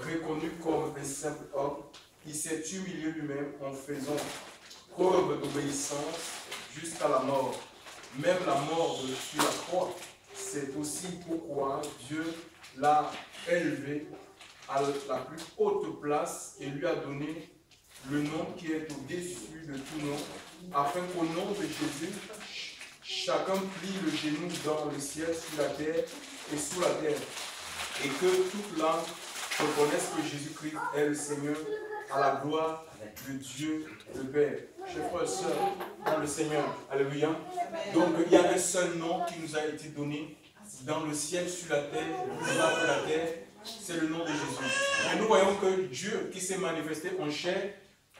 reconnu comme un simple homme, il s'est humilié lui-même en faisant preuve d'obéissance jusqu'à la mort, même la mort de sur la croix. C'est aussi pourquoi Dieu l'a élevé à la plus haute place et lui a donné le nom qui est au-dessus de tout nom, afin qu'au nom de Jésus, chacun plie le genou dans le ciel, sur la terre et sous la terre, et que toute langue reconnaisse que Jésus-Christ est le Seigneur à la gloire de Dieu le Père. Chers frères et sœurs, dans le Seigneur, Alléluia. Donc il y a un seul nom qui nous a été donné dans le ciel, sur la terre, de la terre, c'est le nom de Jésus. Et nous voyons que Dieu qui s'est manifesté en chair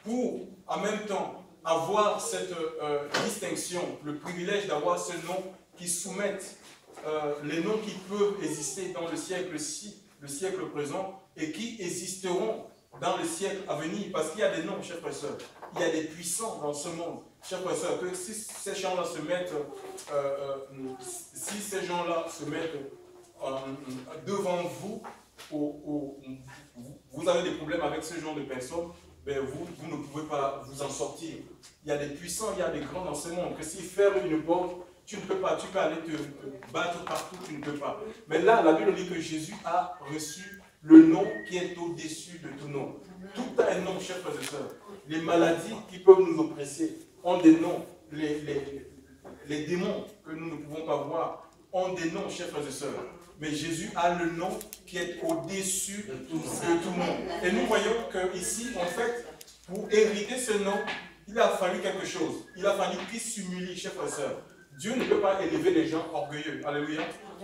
pour en même temps avoir cette euh, distinction, le privilège d'avoir ce nom qui soumettent euh, les noms qui peuvent exister dans le siècle-ci, le siècle présent, et qui existeront dans le siècle à venir, parce qu'il y a des noms, chers frères et sœurs, il y a des puissants dans ce monde. Chers frères et sœurs, que si ces gens-là se mettent, euh, si ces gens-là se mettent devant vous, vous avez des problèmes avec ce genre de personnes, ben vous, vous ne pouvez pas vous en sortir. Il y a des puissants, il y a des grands dans ce monde, que s'ils ferment une porte, tu ne peux pas, tu peux aller te battre partout, tu ne peux pas. Mais là, la Bible dit que Jésus a reçu le nom qui est au-dessus de tout nom. Tout a un nom, chers frères et sœurs. Les maladies qui peuvent nous oppresser ont des noms. Les, les, les démons que nous ne pouvons pas voir ont des noms, chers frères et sœurs mais Jésus a le nom qui est au-dessus de tout, monde. Et nous voyons qu'ici, en fait, pour hériter ce nom, il a fallu quelque chose. Il a fallu qu'il s'humilie, chers frères et sœurs. Dieu ne peut pas élever les gens orgueilleux. Alléluia.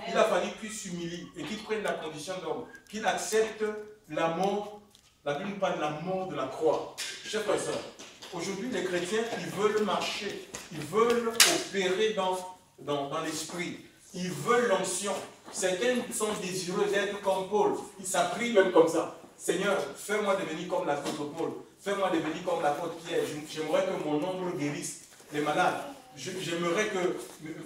Il a fallu qu'il s'humilie et qu'il prenne la condition d'homme, qu'il accepte la mort, la Bible parle de la mort de la croix. Chers frères aujourd'hui, les chrétiens, ils veulent marcher, ils veulent opérer dans, dans, dans l'esprit, ils veulent l'onction, Certains sont désireux d'être comme Paul. Ils s'apprient même comme ça. Seigneur, fais-moi devenir comme l'apôtre Paul. Fais-moi devenir comme l'apôtre Pierre. J'aimerais que mon ombre guérisse les malades. J'aimerais que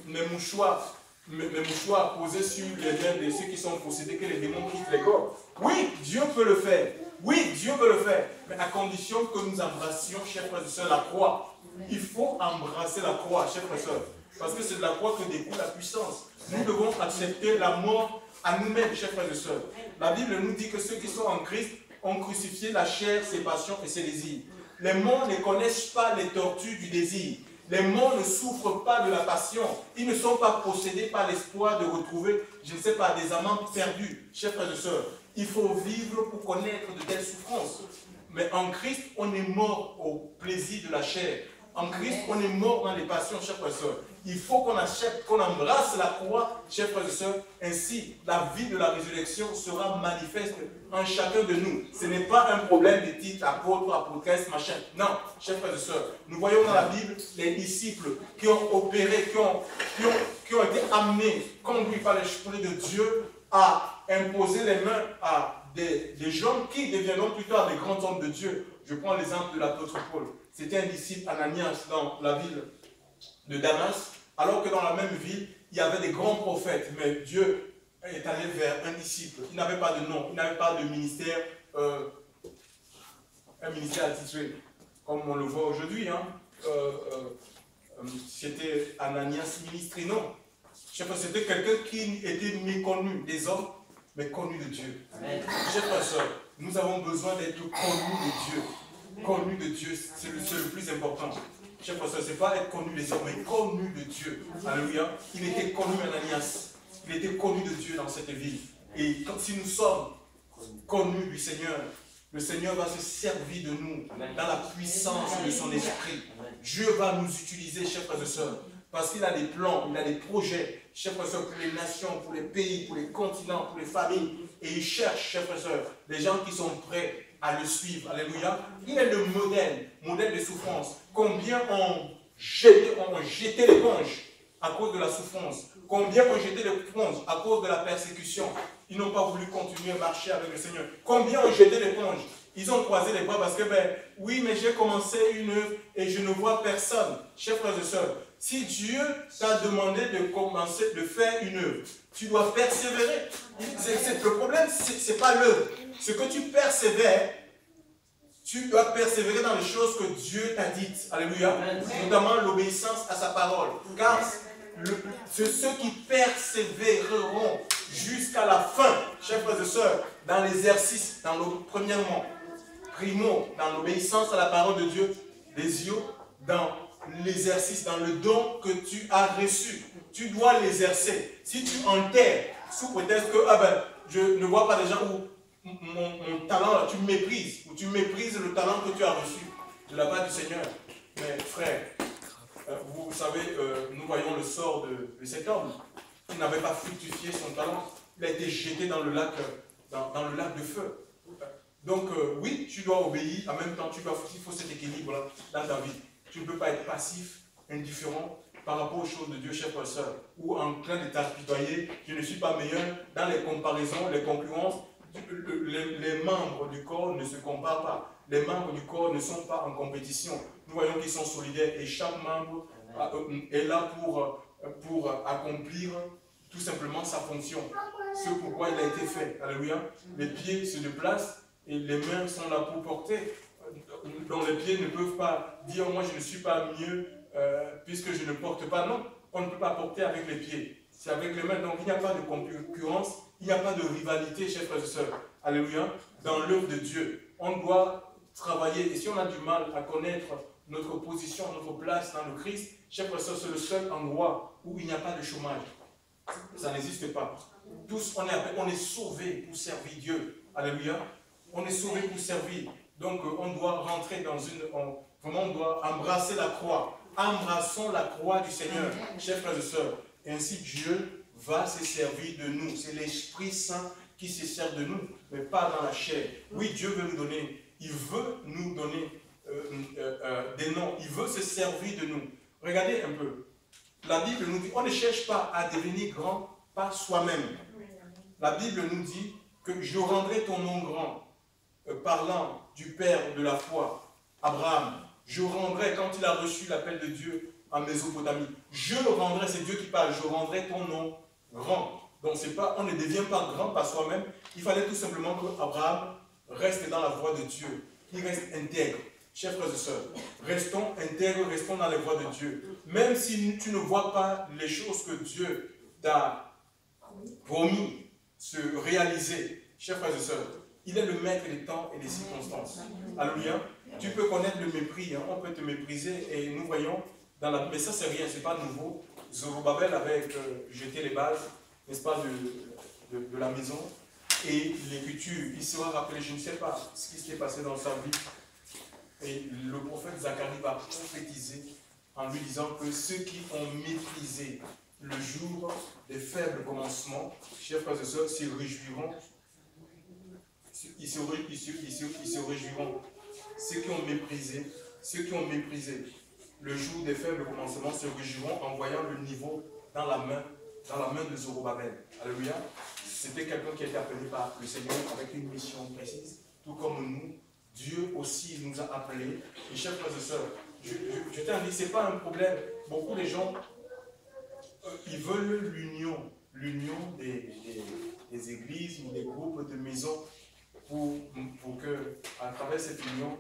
mes mouchoirs, mes, mouchoirs posés sur les mains de ceux qui sont possédés, que les démons quittent les corps. Oui, Dieu peut le faire. Oui, Dieu peut le faire. Mais à condition que nous embrassions, chers frères et sœurs, la croix. Il faut embrasser la croix, chers frères et sœurs. Parce que c'est de la croix que découle la puissance. Nous devons accepter la mort à nous-mêmes, chers frères et sœurs. La Bible nous dit que ceux qui sont en Christ ont crucifié la chair, ses passions et ses désirs. Les morts ne connaissent pas les tortures du désir. Les morts ne souffrent pas de la passion. Ils ne sont pas possédés par l'espoir de retrouver, je ne sais pas, des amants perdus. Chers frères et sœurs, il faut vivre pour connaître de telles souffrances. Mais en Christ, on est mort au plaisir de la chair. En Christ, on est mort dans les passions, chers frères et sœurs. Il faut qu'on achète, qu'on embrasse la croix, chers frères et sœurs. Ainsi, la vie de la résurrection sera manifeste en chacun de nous. Ce n'est pas un problème de titre, apôtre, apôtresse, machin. Non, chers frères et sœurs. Nous voyons dans la Bible les disciples qui ont opéré, qui ont, qui ont, été amenés, conduits par l'Esprit de Dieu à imposer les mains à des, des gens qui deviendront plus tard des grands hommes de Dieu. Je prends l'exemple de l'apôtre Paul. C'était un disciple Ananias dans la ville de Damas, alors que dans la même ville, il y avait des grands prophètes, mais Dieu est allé vers un disciple. Il n'avait pas de nom, il n'avait pas de ministère, euh, un ministère attitré, comme on le voit aujourd'hui. Hein. Euh, euh, c'était Ananias Ministrino. C'était quelqu'un qui était méconnu des hommes, mais connu de Dieu. Chers frères nous avons besoin d'être connus de Dieu. Connus de Dieu, c'est le, le plus important. Chers frères, ce n'est pas être connu des hommes, mais connu de Dieu. Alléluia. Il était connu Ananias. Il était connu de Dieu dans cette ville. Et quand, si nous sommes connus du Seigneur, le Seigneur va se servir de nous dans la puissance de son esprit. Dieu va nous utiliser, chers frères et sœurs, parce qu'il a des plans, il a des projets, chers frères pour les nations, pour les pays, pour les continents, pour les familles. Et il cherche, chers frères des gens qui sont prêts à le suivre. Alléluia. Il est le modèle, modèle de souffrance. Combien ont jeté, ont jeté l'éponge à cause de la souffrance? Combien ont jeté l'éponge à cause de la persécution? Ils n'ont pas voulu continuer à marcher avec le Seigneur. Combien ont jeté l'éponge? Ils ont croisé les bras parce que, ben, oui, mais j'ai commencé une œuvre et je ne vois personne. Chers frères et sœurs, Si Dieu t'a demandé de commencer, de faire une œuvre, tu dois persévérer. C'est, le problème, ce n'est pas l'œuvre. Ce que tu persévères, tu dois persévérer dans les choses que Dieu t'a dites. Alléluia. Notamment l'obéissance à sa parole. Car c'est ceux qui persévéreront jusqu'à la fin, chers frères et sœurs, dans l'exercice, dans le, premièrement, primo, dans l'obéissance à la parole de Dieu, des yeux, dans l'exercice, dans le don que tu as reçu. Tu dois l'exercer. Si tu enterres sous prétexte que ah ben, je ne vois pas déjà où mon, talent, tu méprises, ou tu méprises le talent que tu as reçu de la part du Seigneur. Mais frère, euh, vous savez, euh, nous voyons le sort de, cet homme. Il n'avait pas fructifié son talent. Il a été jeté dans le lac, dans, dans le lac de feu. Donc euh, oui, tu dois obéir. En même temps, tu dois, il faut cet équilibre là, dans ta vie. Tu ne peux pas être passif, indifférent par rapport aux choses de Dieu, chers frères et sœurs, ou en train de t'apitoyer. Je ne suis pas meilleur dans les comparaisons, les concurrences. Les, membres du corps ne se comparent pas. Les membres du corps ne sont pas en compétition. Nous voyons qu'ils sont solidaires et chaque membre euh, est là pour, euh, pour accomplir tout simplement sa fonction. Ce pourquoi il a été fait. Alléluia. Les pieds se déplacent et les mains sont là pour porter. Donc les pieds ne peuvent pas dire moi je ne suis pas mieux euh, puisque je ne porte pas. Non, on ne peut pas porter avec les pieds. C'est avec les mains. Donc il n'y a pas de concurrence, il n'y a pas de rivalité, chers frères et sœurs. Alléluia. Dans l'œuvre de Dieu, on doit travailler. Et si on a du mal à connaître notre position, notre place dans le Christ, chers frères et sœurs, c'est le seul endroit où il n'y a pas de chômage. Ça n'existe pas. Tous, on est, on est sauvés pour servir Dieu. Alléluia. On est sauvés pour servir. Donc, euh, on doit rentrer dans une. vraiment, on doit embrasser la croix. Embrassons la croix du Seigneur, chers frères et sœurs. Ainsi, Dieu va se servir de nous. C'est l'Esprit Saint qui se sert de nous, mais pas dans la chair. Oui, Dieu veut nous donner. Il veut nous donner euh, euh, des noms. Il veut se servir de nous. Regardez un peu. La Bible nous dit, on ne cherche pas à devenir grand par soi-même. La Bible nous dit que je rendrai ton nom grand parlant du père de la foi, Abraham, je rendrai, quand il a reçu l'appel de Dieu en Mésopotamie, je rendrai, c'est Dieu qui parle, je rendrai ton nom grand. Donc pas, on ne devient pas grand par soi-même. Il fallait tout simplement que Abraham reste dans la voie de Dieu. Il reste intègre. Chers frères et sœurs, restons intègres, restons dans les voies de Dieu. Même si tu ne vois pas les choses que Dieu t'a promis se réaliser, chers frères et sœurs, il est le maître des temps et des circonstances. Alléluia. Tu peux connaître le mépris, hein. on peut te mépriser et nous voyons dans la... Mais ça c'est rien, c'est pas nouveau. Zorobabel avait euh, jeté les bases, n'est-ce pas, de, de, la maison. Et l'écriture, il sera rappelé, je ne sais pas ce qui s'est passé dans sa vie. Et le prophète Zacharie va prophétiser en lui disant que ceux qui ont méprisé le jour des faibles commencements, chers frères et sœurs, s'y réjouiront ils se, réjouiront. Ceux qui ont méprisé, ceux qui ont méprisé le jour des faibles commencements se réjouiront en voyant le niveau dans la main, dans la main de Zorobabel. Alléluia. C'était quelqu'un qui a été appelé par le Seigneur avec une mission précise, tout comme nous. Dieu aussi nous a appelés. Et chers frères et sœurs, je, je, je ce n'est pas un problème. Beaucoup de gens, euh, ils veulent l'union, l'union des, des, églises ou des groupes de maisons pour, pour que, à travers cette union,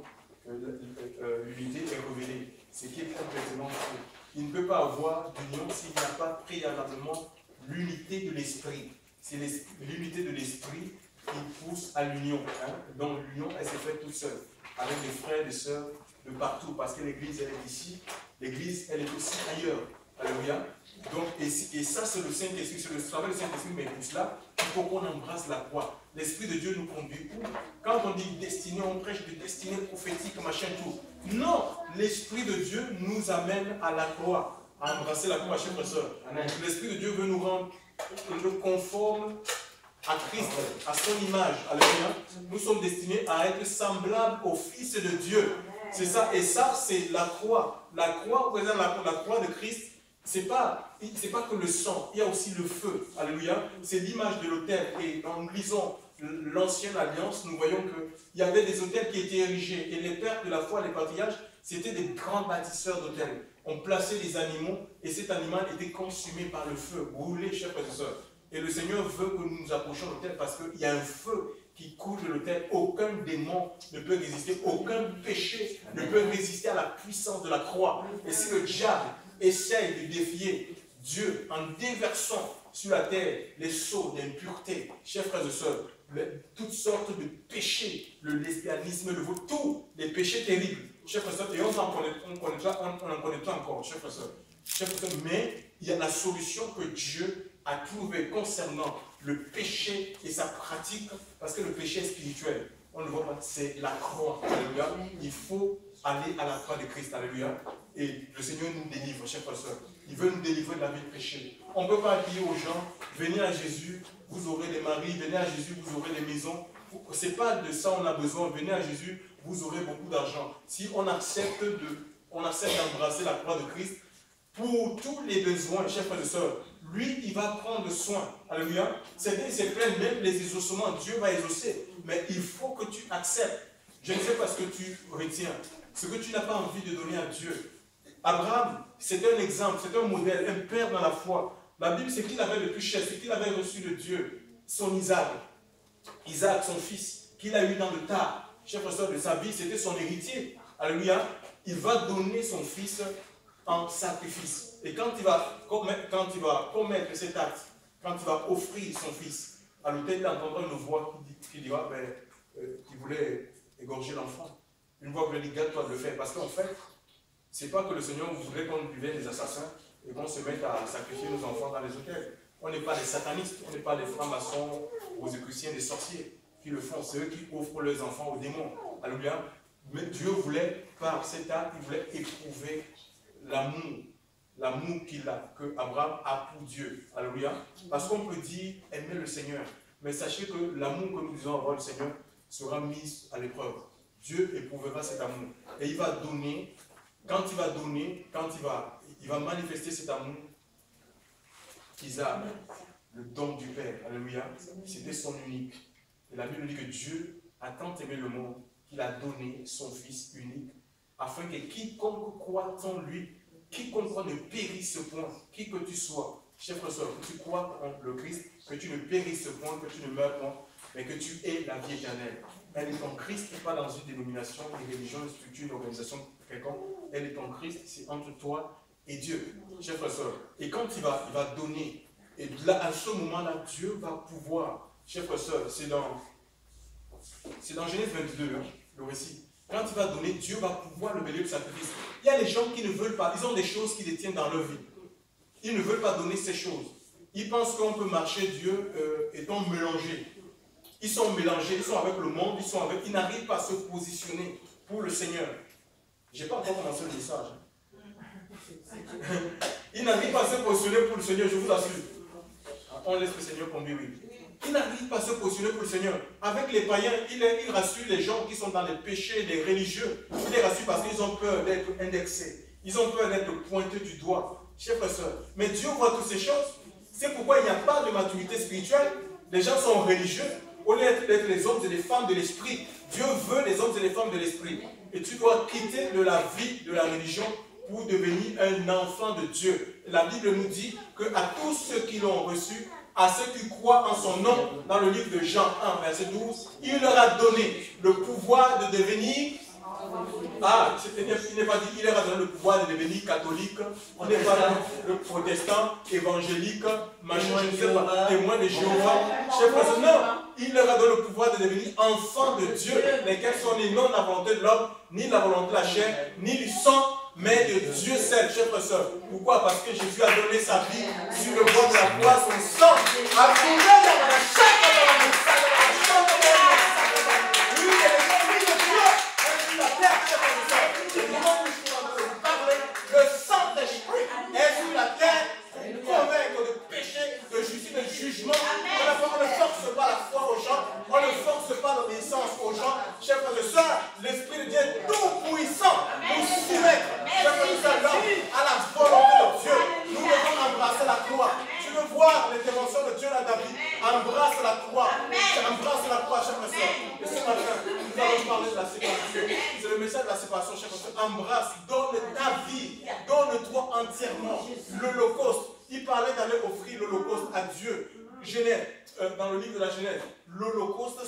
euh, euh, l'unité est révélée. Ce qui est complètement faux. Il ne peut pas avoir d'union s'il n'y a pas préalablement l'unité de l'esprit. C'est l'unité de l'esprit qui pousse à l'union. Hein. Donc l'union, elle s'est faite toute seule, avec les frères et les sœurs de partout, parce que l'Église, elle est ici, l'Église, elle est aussi ailleurs. Alléluia. Donc, et, ça, c'est le Saint-Esprit, c'est le travail du Saint-Esprit, mais pour cela, faut qu'on embrasse la croix l'Esprit de Dieu nous conduit où? Quand on dit destinée, on prêche de destinée prophétique, machin, tout. Non, l'Esprit de Dieu nous amène à la croix, à embrasser la croix, chers frères L'Esprit de Dieu veut nous rendre conformes à Christ, à son image. Alléluia. Nous sommes destinés à être semblables au Fils de Dieu. C'est ça. Et ça, c'est la croix. La croix la croix de Christ. C'est pas, c'est pas que le sang, il y a aussi le feu. Alléluia. C'est l'image de l'autel. Et en lisant l'ancienne alliance, nous voyons qu'il y avait des hôtels qui étaient érigés. Et les pères de la foi, les patriarches, c'était des grands bâtisseurs d'hôtels. on plaçait les animaux et cet animal était consumé par le feu, brûlé, chers frères et. Et le Seigneur veut que nous nous approchions de l'autel parce qu'il y a un feu qui coule de l'autel. Aucun démon ne peut résister, aucun péché ne peut résister à la puissance de la croix. Et si le diable essaye de défier Dieu en déversant sur la terre les sauts d'impureté, chers frères et sœurs, toutes sortes de péchés, le lesbianisme, le vote, tous les péchés terribles, chers frères et sœurs, et on en connaît, on connaît, on, en encore, chers frères et sœurs. Chers frères et sœurs, mais il y a la solution que Dieu a trouvée concernant le péché et sa pratique, parce que le péché est spirituel. On ne voit pas, c'est la croix. Il faut aller à la croix de Christ. Alléluia. Et le Seigneur nous délivre, chers frères. Il veut nous délivrer de la vie de péché. On ne peut pas dire aux gens, venez à Jésus, vous aurez des maris, venez à Jésus, vous aurez des maisons. Ce n'est pas de ça on a besoin. Venez à Jésus, vous aurez beaucoup d'argent. Si on accepte de, on accepte d'embrasser la croix de Christ, pour tous les besoins, chers frères et sœurs, lui, il va prendre soin. Alléluia. C'est plein, même les exaucements, Dieu va exaucer. Mais il faut que tu acceptes. Je ne sais pas ce que tu retiens. Ce que tu n'as pas envie de donner à Dieu. Abraham, c'est un exemple, c'est un modèle, un père dans la foi. La Bible, c'est qu'il avait le plus cher, c'est qu'il avait reçu de Dieu son Isaac. Isaac, son fils, qu'il a eu dans le tas. Chef frère de sa vie, c'était son héritier. Alléluia. Il va donner son fils en sacrifice. Et quand il va, commettre cet acte, quand il va offrir son fils à l'autel, il entendra une voix qui, dira ben, euh, qu'il voulait égorger l'enfant. Une voix Garde-toi de le faire. Parce qu'en fait, c'est pas que le Seigneur voudrait qu'on devienne des assassins et qu'on se mette à sacrifier nos enfants dans les hôtels. On n'est pas des satanistes, on n'est pas des francs-maçons, aux écruciens, des sorciers qui le font. C'est eux qui offrent leurs enfants aux démons. Alléluia. Mais Dieu voulait, par cet acte, il voulait éprouver l'amour, l'amour qu'il a, que Abraham a pour Dieu. Alléluia. Parce qu'on peut dire aimer le Seigneur. Mais sachez que l'amour que nous disons avoir le Seigneur sera mis à l'épreuve. Dieu éprouvera cet amour. Et il va donner, quand il va donner, quand il va, il va manifester cet amour, Isaac, le don du Père. Alléluia. C'était son unique. Et la Bible dit que Dieu a tant aimé le monde qu'il a donné son Fils unique afin que quiconque croit en lui, quiconque ne périsse point, qui que tu sois, chef frère, que tu crois en le Christ, que tu ne périsses point, que tu ne meurs point, mais que tu aies la vie éternelle. Elle est en Christ, pas dans une dénomination, une religion, une structure, une organisation quelconque. Elle est en Christ, c'est entre toi et Dieu, chef frère. Et quand il va, il va donner, et là, à ce moment-là, Dieu va pouvoir, chef frère, c'est dans, c'est dans Genèse 22, hein, le récit. Quand il va donner, Dieu va pouvoir le mêler au sacrifice. Il y a des gens qui ne veulent pas, ils ont des choses qui les tiennent dans leur vie. Ils ne veulent pas donner ces choses. Ils pensent qu'on peut marcher Dieu euh, étant mélangé. Ils sont mélangés, ils sont avec le monde, ils sont avec, ils n'arrivent pas à se positionner pour le Seigneur. Je n'ai pas encore commencé le message. ils n'arrivent pas à se positionner pour le Seigneur, je vous assure. On laisse le Seigneur conduire, oui. Il n'arrive pas à se positionner pour le Seigneur. Avec les païens, il, il rassure les gens qui sont dans les péchés, les religieux. Il les rassure parce qu'ils ont peur d'être indexés. Ils ont peur d'être pointés du doigt. Chers frères soeur. Mais Dieu voit toutes ces choses. C'est pourquoi il n'y a pas de maturité spirituelle. Les gens sont religieux. Au lieu d'être les hommes et les femmes de l'esprit, Dieu veut les hommes et les femmes de l'esprit. Et tu dois quitter de la vie de la religion pour devenir un enfant de Dieu. La Bible nous dit que à tous ceux qui l'ont reçu, à ceux qui croient en son nom, dans le livre de Jean 1, verset 12, il leur a donné le pouvoir de devenir ah, il n'est pas dit, il leur a donné le pouvoir de devenir catholique, on n'est pas le protestant, évangélique, machin, je ne sais pas, témoin de Jéhovah. Non, il leur a donné le pouvoir de devenir enfants de Dieu, lesquels sont nés non la volonté de l'homme, ni la volonté de la chair, ni du sang, mais de Dieu seul, chers frères soeur. Pourquoi? Parce que Jésus a donné sa vie sur le bois de la croix, son sang. A coulé dans la chair, On ne force pas la foi aux gens. On ne force pas l'obéissance aux gens. Chers frères et sœurs, l'Esprit de Dieu est tout puissant pour soumettre, chers frères et sœurs, à la volonté de Dieu. Nous devons embrasser la croix. Tu veux voir l'intervention de Dieu dans ta vie Embrasse la croix. Embrasse la croix, chers frères et sœurs. Et ce matin, nous allons parler de la sécurité. C'est le message de la séparation, chef embrasse, donne ta vie, donne-toi entièrement. L'Holocauste, il parlait d'aller offrir l'Holocauste à Dieu. Genèse, euh, dans le livre de la Genèse, l'Holocauste,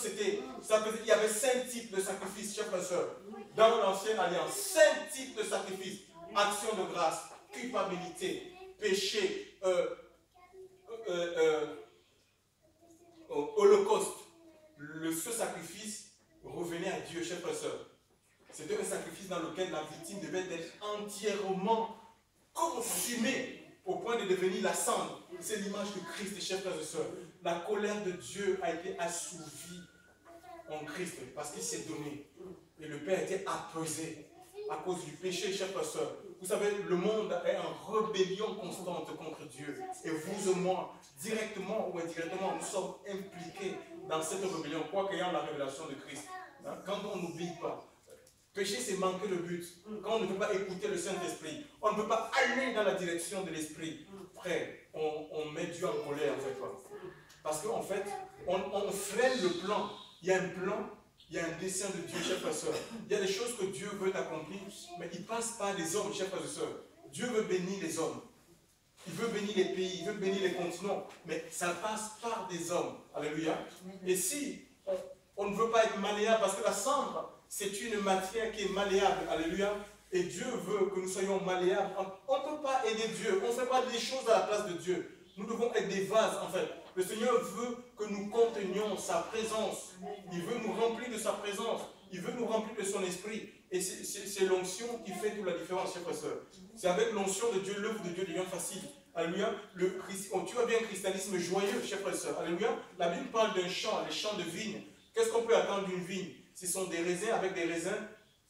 il y avait cinq types de sacrifices, chers frères dans l'ancienne alliance. Cinq types de sacrifices. Action de grâce, culpabilité, péché, euh, euh, holocauste. Le, ce sacrifice revenait à Dieu, chers frères. C'était un sacrifice dans lequel la victime devait être entièrement consumée au point de devenir la cendre. C'est l'image de Christ, chers frères et sœurs. La colère de Dieu a été assouvie en Christ parce qu'il s'est donné. Et le Père était apaisé à cause du péché, chers sœurs. Vous savez, le monde est en rébellion constante contre Dieu. Et vous et moi, directement ou indirectement, nous sommes impliqués dans cette rébellion, quoi qu'ayant la révélation de Christ. Hein, quand on n'oublie pas, Péché, c'est manquer le but. Quand on ne veut pas écouter le Saint-Esprit, on ne veut pas aller dans la direction de l'Esprit. Frère, on, met Dieu en colère, en fait. Parce qu'en fait, on, freine le plan. Il y a un plan, il y a un dessein de Dieu, chers frères et sœurs. Il y a des choses que Dieu veut accomplir, mais il passe pas les hommes, chers frères et sœurs. Dieu veut bénir les hommes. Il veut bénir les pays, il veut bénir les continents, mais ça passe par des hommes. Alléluia. Et si on, ne veut pas être malléable, parce que la cendre, c'est une matière qui est malléable. Alléluia. Et Dieu veut que nous soyons malléables. On ne peut pas aider Dieu. On ne fait pas des choses à la place de Dieu. Nous devons être des vases, en fait. Le Seigneur veut que nous contenions sa présence. Il veut nous remplir de sa présence. Il veut nous remplir de son esprit. Et c'est l'onction qui fait toute la différence, chers frères C'est avec l'onction de Dieu, l'œuvre de Dieu devient facile. Alléluia. Le, oh, tu vois bien un christianisme joyeux, chers frères Alléluia. La Bible parle d'un champ, les champs de vigne. Qu'est-ce qu'on peut attendre d'une vigne? Ce sont des raisins avec des raisins.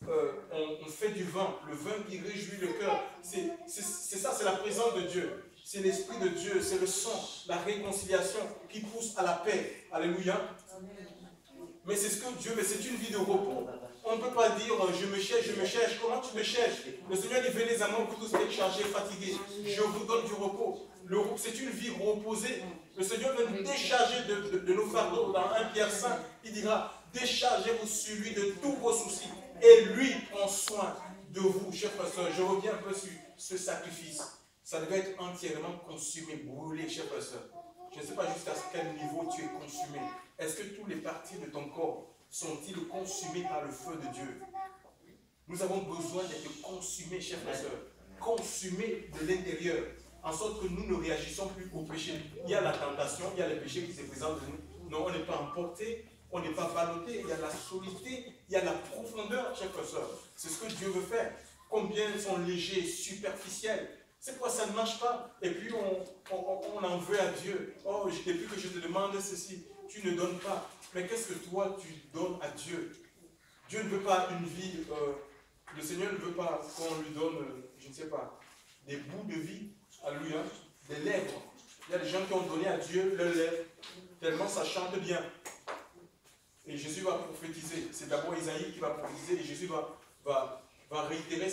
Euh, on, fait du vin, le vin qui réjouit le cœur. C'est ça, c'est la présence de Dieu. C'est l'Esprit de Dieu, c'est le sang, la réconciliation qui pousse à la paix. Alléluia. Mais c'est ce que Dieu veut, c'est une vie de repos. On ne peut pas dire euh, je me cherche, je me cherche. Comment tu me cherches Le Seigneur dit venez à moi, vous tous êtes chargés, fatigués. Je vous donne du repos. C'est une vie reposée. Le Seigneur veut nous décharger de, nos fardeaux. Dans 1 Pierre 5, il dira Déchargez-vous sur lui de tous vos soucis. Et lui prend soin de vous, chers frères Je reviens un peu sur ce sacrifice. Ça devait être entièrement consumé, brûlé, chers frères Je ne sais pas jusqu'à quel niveau tu es consumé. Est-ce que toutes les parties de ton corps sont-ils consumées par le feu de Dieu? Nous avons besoin d'être consumés, chers frères consumés de l'intérieur en sorte que nous ne réagissons plus au péché. Il y a la tentation, il y a les péchés qui se présentent de nous. Non, on n'est pas emporté, on n'est pas ballotté, il y a la solidité, il y a la profondeur, chers frères C'est ce que Dieu veut faire. Combien sont légers, superficiels. C'est pourquoi ça ne marche pas. Et puis on, on, en veut à Dieu. Oh, depuis que je te demande ceci, tu ne donnes pas. Mais qu'est-ce que toi tu donnes à Dieu Dieu ne veut pas une vie, euh, le Seigneur ne veut pas qu'on lui donne, euh, je ne sais pas, des bouts de vie, Alléluia. Des lèvres. Il y a des gens qui ont donné à Dieu leurs lèvres. Tellement ça chante bien. Et Jésus va prophétiser. C'est d'abord Isaïe qui va prophétiser et Jésus va, va, va réitérer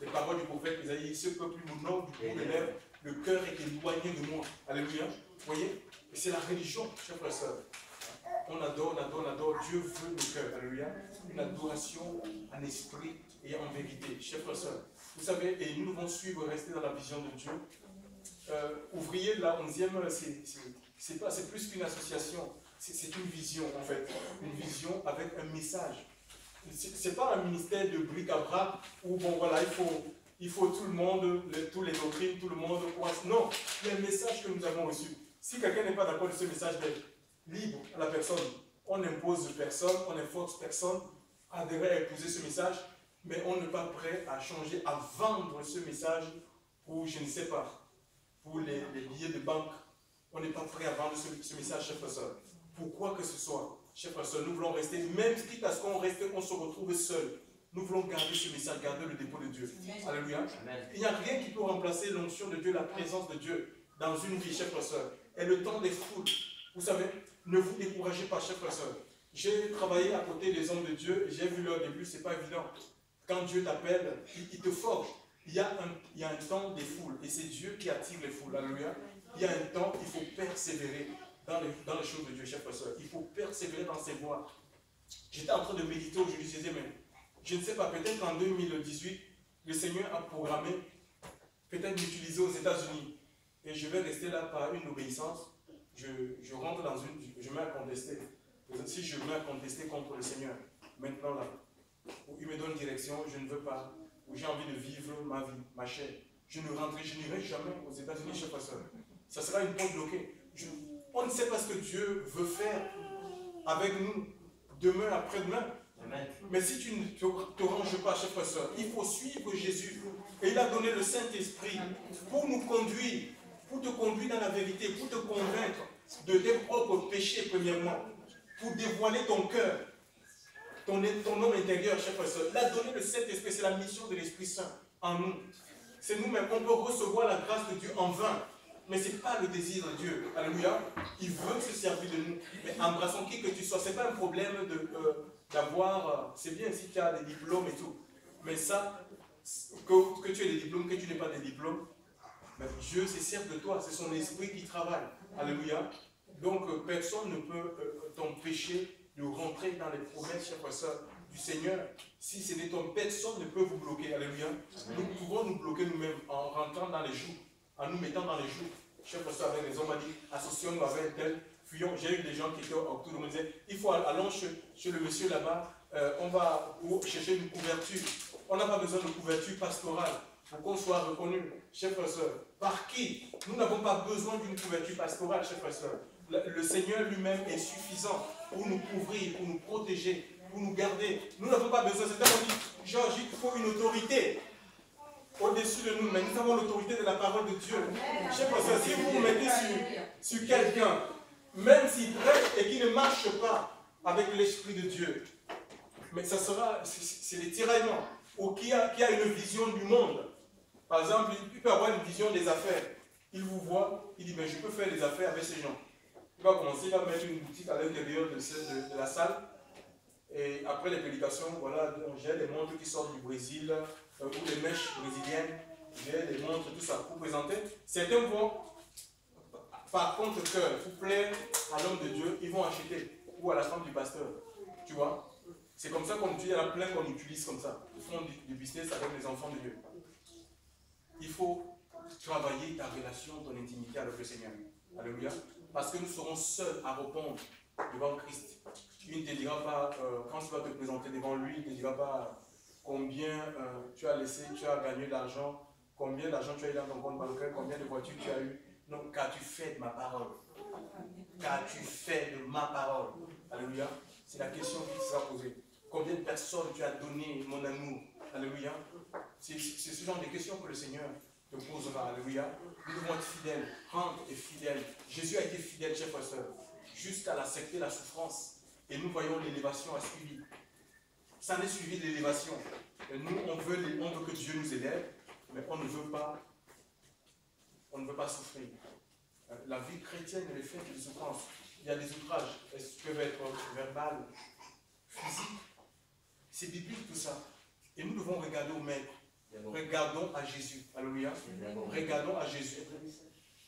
les paroles du prophète Isaïe. Ce peuple m'honore du bout des. Le cœur est éloigné de moi. Alléluia. Vous voyez? Et c'est la religion, chers frères et. On adore, on adore, on adore. Dieu veut nos cœurs. Alléluia. Une adoration en esprit et en vérité. Chers frères et. Vous savez, et nous devons suivre, rester dans la vision de Dieu. Euh, ouvrier, la 11e, c'est pas, c'est plus qu'une association, c'est une vision en fait, une vision avec un message. C'est pas un ministère de bric-à-brac où bon voilà, il faut, il faut tout le monde, tous les doctrines, tout le monde. Non, il message que nous avons reçu. Si quelqu'un n'est pas d'accord avec ce message, ben, libre à la personne. On n'impose personne, on n'enforce personne à devoir épouser ce message mais on n'est pas prêt à changer, à vendre ce message pour, je ne sais pas, pour les, billets de banque. On n'est pas prêt à vendre ce, message, chef frère Pourquoi que ce soit, chef frère nous voulons rester, même quitte à ce qu'on reste, on se retrouve seul. Nous voulons garder ce message, garder le dépôt de Dieu. Alléluia. Il n'y a rien qui peut remplacer l'onction de Dieu, la présence de Dieu dans une vie, chef frère Et le temps des foules. Vous savez, ne vous découragez pas, chef frère J'ai travaillé à côté des hommes de Dieu, j'ai vu leur début, ce n'est pas évident. Quand Dieu t'appelle, il, te forge. Il y, a un, il y a un temps des foules et c'est Dieu qui attire les foules. Alléluia. Il y a un temps, il faut persévérer dans les, dans les choses de Dieu, chers frères Il faut persévérer dans ses voies. J'étais en train de méditer aujourd'hui, je disais, mais Je ne sais pas, peut-être qu'en 2018, le Seigneur a programmé peut-être m'utiliser aux États-Unis. Et je vais rester là par une obéissance. Je, je rentre dans une. Je mets à contester. Si je mets à contester contre le Seigneur, maintenant là, où il me donne direction, je ne veux pas, où j'ai envie de vivre ma vie, ma chair. Je ne rentrerai, je n'irai jamais aux États-Unis, chez pasteur. Ça sera une porte bloquée. On ne sait pas ce que Dieu veut faire avec nous demain, après-demain. Mais si tu ne te, ranges pas, chef pasteur, il faut suivre Jésus. Et il a donné le Saint-Esprit pour nous conduire, pour te conduire dans la vérité, pour te convaincre de tes propres péchés, premièrement, pour dévoiler ton cœur, ton, ton homme intérieur, chef pasteur. Il a donné le Saint-Esprit, c'est la mission de l'Esprit Saint en nous. C'est nous-mêmes, on peut recevoir la grâce de Dieu en vain. Mais ce n'est pas le désir de Dieu. Alléluia. Il veut se servir de nous. Mais embrassons qui que tu sois. Ce n'est pas un problème euh, d'avoir. Euh, c'est bien si tu as des diplômes et tout. Mais ça, que, tu aies des diplômes, que tu n'aies pas des diplômes, mais Dieu se sert de toi. C'est son esprit qui travaille. Alléluia. Donc, euh, personne ne peut t'empêcher de rentrer dans les promesses, chers frères du Seigneur. Si ce n'est ton personne ne peut vous bloquer. Alléluia. Nous pouvons nous bloquer nous-mêmes en rentrant dans les jours en nous mettant dans les jours. Chef pasteur avait raison, m'a dit, associons-nous avec tel, fuyons. J'ai eu des gens qui étaient autour de moi, disaient, il faut aller chez, le monsieur là-bas, euh, on va chercher une couverture. On n'a pas besoin de couverture pastorale pour qu'on soit reconnu. Chef pasteur, par qui? Nous n'avons pas besoin d'une couverture pastorale, chef pasteur. Le, Seigneur lui-même est suffisant pour nous couvrir, pour nous protéger, pour nous garder. Nous n'avons pas besoin. C'est dit, Georges, il faut une autorité au-dessus de nous, mais nous avons l'autorité de la parole de Dieu. Je sais pas, si vous vous mettez sur, sur quelqu'un, même s'il prêche et qu'il ne marche pas avec l'Esprit de Dieu, mais ça sera, c'est les tiraillements, ou qui a, qui a une vision du monde. Par exemple, il peut avoir une vision des affaires. Il vous voit, il dit, mais je peux faire des affaires avec ces gens. Il va commencer, à mettre une boutique à l'intérieur de, de, la salle. Et après les prédications, voilà, j'ai des montres qui sortent du Brésil, ou les mèches brésiliennes, les montres, tout ça, pour présenter. Certains vont, par contre cœur, pour plaire à l'homme de Dieu, ils vont acheter, ou à la femme du pasteur. Tu vois? C'est comme ça qu'on utilise, il y en a plein qu'on utilise comme ça. Ils font du, business avec les enfants de Dieu. Il faut travailler ta relation, ton intimité avec le Seigneur. Alléluia. Parce que nous serons seuls à répondre devant Christ. Il ne te dira pas, euh, quand tu vas te présenter devant lui, il ne te dira pas, combien euh, tu as laissé, tu as gagné d'argent, combien d'argent tu as eu dans ton compte bancaire, combien de voitures tu as eu. Non, qu'as-tu fait de ma parole? Qu'as-tu fait de ma parole? Alléluia. C'est la question qui sera posée. Combien de personnes tu as donné mon amour? Alléluia. C'est ce genre de questions que le Seigneur te posera. Alléluia. Nous devons être fidèles, rendre et fidèles. Jésus a été fidèle, chers frères jusqu'à l'accepter la souffrance. Et nous voyons l'élévation à suivi. Ça n'est suivi de l'élévation. Nous, on veut, on veut que Dieu nous élève, mais on ne veut pas, on ne veut pas souffrir. Euh, la vie chrétienne est faite de souffrance. Il y a des outrages, elles peuvent être verbales, physiques. C'est biblique tout ça. Et nous devons regarder au Maître. Regardons à Jésus. Alléluia. Regardons à Jésus.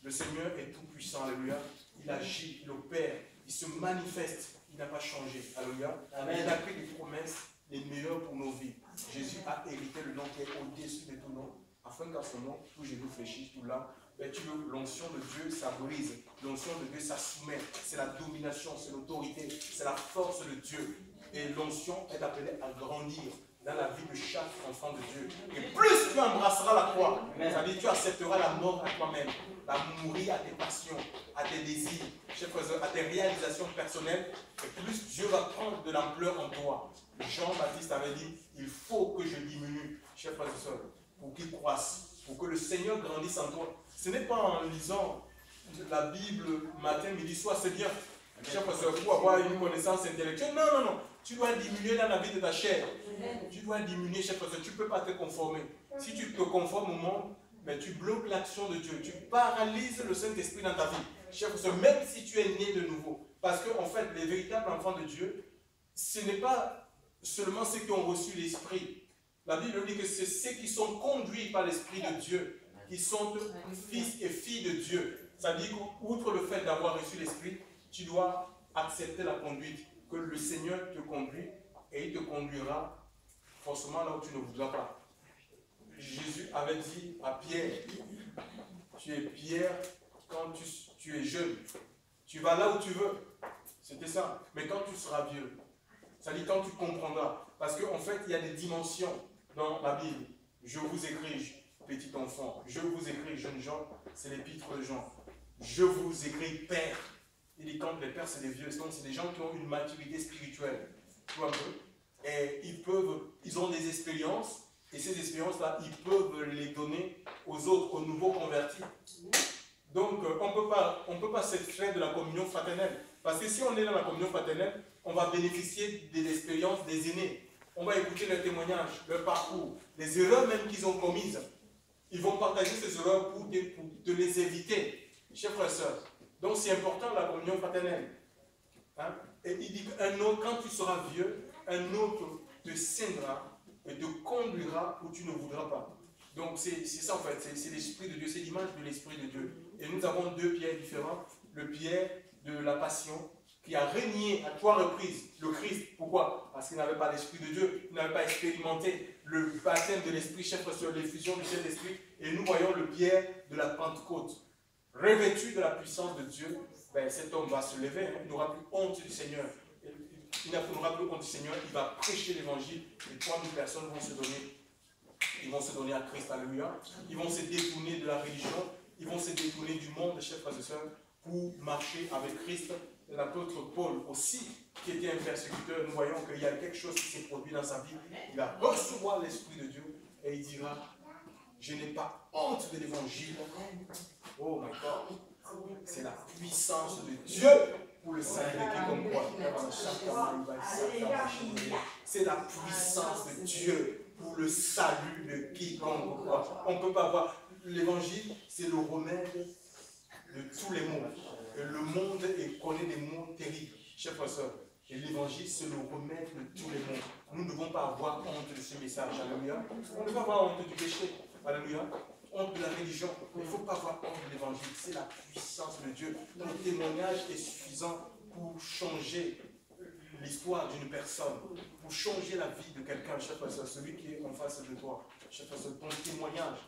Le Seigneur est tout puissant. Alléluia. Il agit, il opère, il se manifeste. Il n'a pas changé. Alléluia. Il a pris des promesses les meilleurs pour nos vies. Jésus a hérité le nom qui est au-dessus de tout nom, afin qu'à son nom, tout genou fléchisse, tout tu l'onction de Dieu, ça brise. L'onction de Dieu, ça soumet. C'est la domination, c'est l'autorité, c'est la force de Dieu. Et l'onction est appelée à grandir dans la vie de chaque enfant de Dieu. Et plus tu embrasseras la croix, c'est-à-dire tu accepteras la mort à toi-même, la mourir à tes passions, à tes désirs, à tes réalisations personnelles, et plus Dieu va prendre de l'ampleur en toi. Jean-Baptiste avait dit, il faut que je diminue, chers frères et sœurs, pour qu'il croisse, pour que le Seigneur grandisse en toi. Ce n'est pas en lisant la Bible matin, midi, soir, c'est bien. Chers frères et sœurs, pour avoir une connaissance intellectuelle. Non, non, non. Tu dois diminuer dans la vie de ta chair. Tu dois diminuer, chers frères et sœurs. Tu ne peux pas te conformer. Si tu te conformes au monde, mais tu bloques l'action de Dieu. Tu paralyses le Saint-Esprit dans ta vie. Même si tu es né de nouveau. Parce qu'en en fait, les véritables enfants de Dieu, ce n'est pas seulement ceux qui ont reçu l'Esprit. La Bible dit que c'est ceux qui sont conduits par l'Esprit de Dieu, qui sont fils et filles de Dieu. Ça dit qu'outre le fait d'avoir reçu l'Esprit, tu dois accepter la conduite, que le Seigneur te conduit et il te conduira forcément là où tu ne voudras pas. Jésus avait dit à Pierre, tu es Pierre quand tu, es jeune. Tu vas là où tu veux. C'était ça. Mais quand tu seras vieux, ça dit quand tu comprendras. Parce qu'en fait, il y a des dimensions dans la Bible. Je vous écris, petit enfant. Je vous écris, jeunes gens. C'est l'épître de Jean. Je vous écris, père. Il dit quand les pères, c'est des vieux. Donc, c'est des gens qui ont une maturité spirituelle. Tu vois Et ils peuvent, ils ont des expériences. Et ces expériences-là, ils peuvent les donner aux autres, aux nouveaux convertis. Donc, euh, on ne peut pas s'extraire de la communion fraternelle. Parce que si on est dans la communion fraternelle, on va bénéficier des expériences des aînés. On va écouter leurs témoignages, leur parcours, les erreurs même qu'ils ont commises. Ils vont partager ces erreurs pour, de, les éviter, chers frères et sœurs. Donc c'est important la communion fraternelle. Hein? Et il dit qu'un autre, quand tu seras vieux, un autre te scindra et te conduira où tu ne voudras pas. Donc c'est ça en fait, c'est l'esprit de Dieu, c'est l'image de l'esprit de Dieu. Et nous avons deux pierres différents. Le pierre de la passion qui a régné à trois reprises le Christ. Pourquoi? Parce qu'il n'avait pas l'Esprit de Dieu, il n'avait pas expérimenté le baptême de l'Esprit, chef sur l'effusion du Saint-Esprit. Et nous voyons le pierre de la Pentecôte. Revêtu de la puissance de Dieu, ben, cet homme va se lever, il n'aura plus honte du Seigneur. Il n'aura plus honte du Seigneur, il va prêcher l'évangile et 3000 personnes vont se donner. Ils vont se donner à Christ, alléluia. Ils vont se détourner de la religion, ils vont se détourner du monde, chers frères et sœurs, pour marcher avec Christ. L'apôtre Paul aussi, qui était un persécuteur, nous voyons qu'il y a quelque chose qui s'est produit dans sa vie. Il va recevoir l'Esprit de Dieu et il dira, je n'ai pas honte de l'évangile. Oh my God. C'est la puissance de Dieu pour le. C'est la puissance de Dieu pour le salut de quiconque. On ne peut pas voir. L'évangile, c'est le remède de tous les maux. le monde connaît des maux terribles. Chers frères et l'évangile, c'est le remède de tous les maux. Nous ne devons pas avoir honte de ce message. Alléluia. On ne peut pas avoir honte du péché. Alléluia. Honte de la religion. Il ne faut pas avoir honte de l'évangile. C'est la puissance de Dieu. Ton témoignage est suffisant pour changer l'histoire d'une personne, pour changer la vie de quelqu'un, chef celui qui est en face de toi. Chef ton témoignage,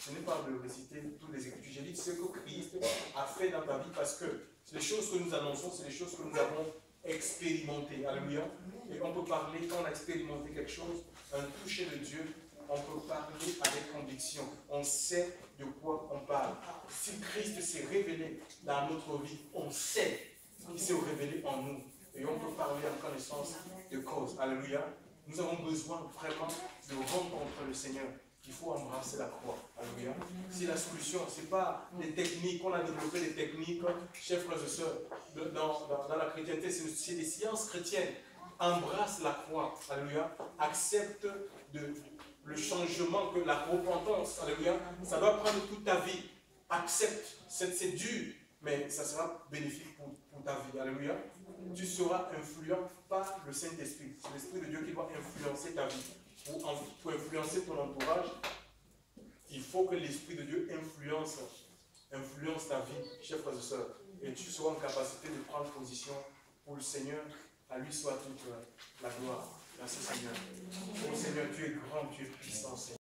ce n'est pas de réciter tous les écritures. J'ai dit ce que Christ a fait dans ta vie parce que les choses que nous annonçons, c'est les choses que nous avons expérimentées. Alléluia. Et on peut parler, quand on a expérimenté quelque chose, un toucher de Dieu, on peut parler avec conviction. On sait de quoi on parle. Si Christ s'est révélé dans notre vie, on sait qu'il s'est révélé en nous. Et on peut parler en connaissance de cause. Alléluia. Nous avons besoin vraiment de rencontrer le Seigneur. Il faut embrasser la croix. Alléluia. C'est la solution. Ce n'est pas des techniques. On a développé des techniques, chers frères et sœurs, dans, dans, la chrétienté. C'est des sciences chrétiennes. Embrasse la croix. Alléluia. Accepte de, le changement, que la repentance. Alléluia. Ça doit prendre toute ta vie. Accepte. C'est dur, mais ça sera bénéfique pour, pour ta vie. Alléluia. Tu seras influent par le Saint-Esprit. C'est l'Esprit de Dieu qui va influencer ta vie pour, influencer ton entourage, il faut que l'Esprit de Dieu influence, influence ta vie, chers frères et sœurs. Et tu seras en capacité de prendre position pour le Seigneur. À lui soit toute la gloire. Merci Seigneur. Oh Seigneur, tu es grand, tu es puissant, Seigneur.